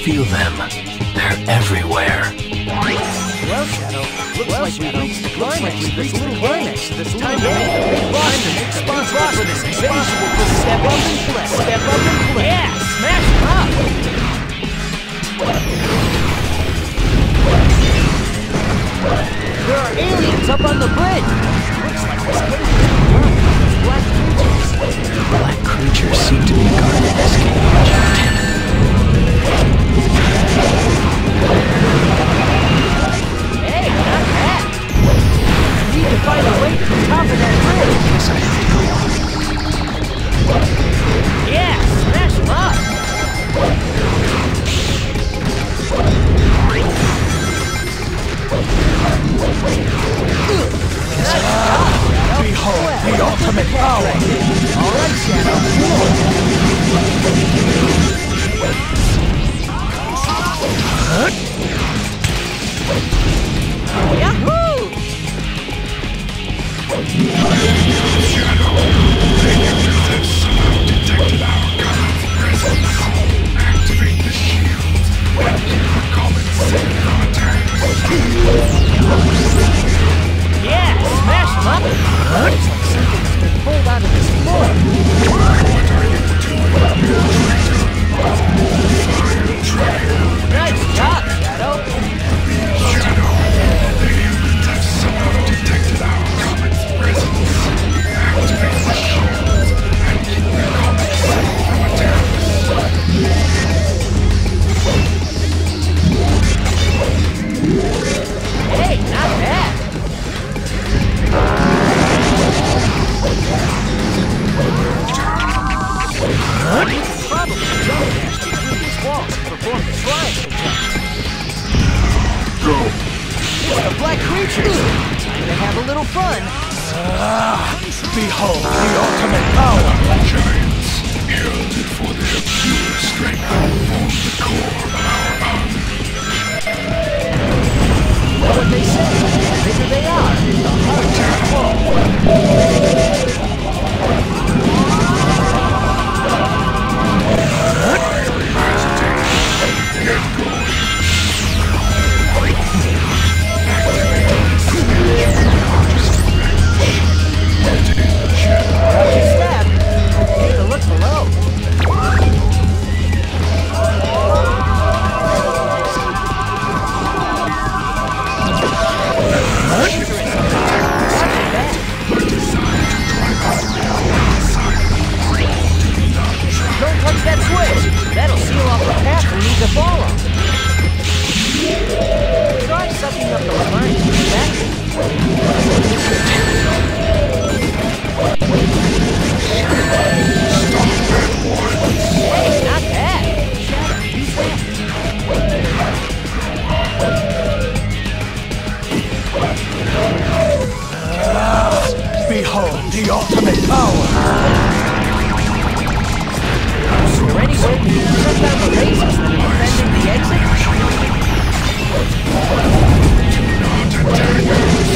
feel them. They're everywhere. Well, Shadow, looks like we reached the climax. Looks like we reached the climax. This time to make the big boss to make responsible for this invasion. Step up and play. Step up and play. Yeah, smash him up. There are aliens up on the bridge. Looks like this cave is guarded black creatures. Black creatures seem to be guarding this cage. Pulled out of this floor. Jump. It's the black creatures. Time to have a little fun. Ah, Behold the ultimate power! giants heralded for their pure What need. Try sucking up those. That Hey, not bad. Use that. Behold the ultimate power! Is there any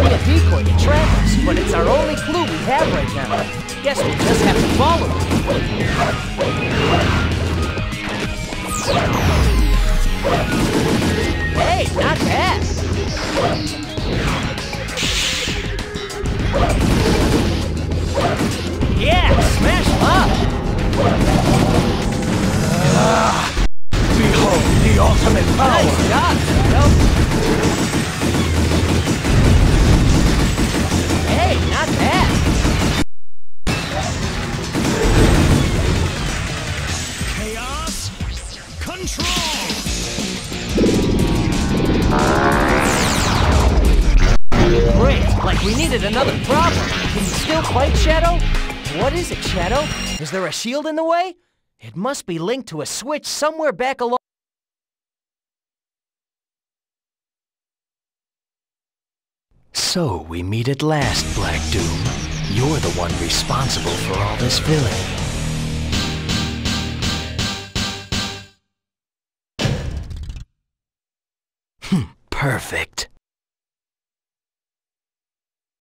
be a decoy to trap us, but it's our only clue we have right now. Guess we'll just have to follow it. Hey, not bad! Yeah, smash him up! Behold the ultimate power! Nice Control! Great, like we needed another problem. Can you still fight, Shadow? What is it, Shadow? Is there a shield in the way? It must be linked to a switch somewhere back along. So we meet at last, Black Doom. You're the one responsible for all this villainy. Perfect.